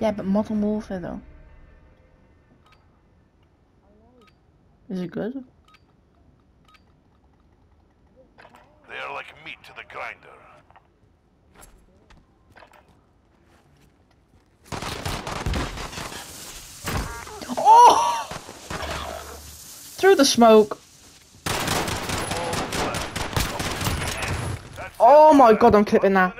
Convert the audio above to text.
Yeah, but Modern Warfare though. Is it good? They are like meat to the grinder. Oh! Through the smoke. Oh my god, I'm clipping that.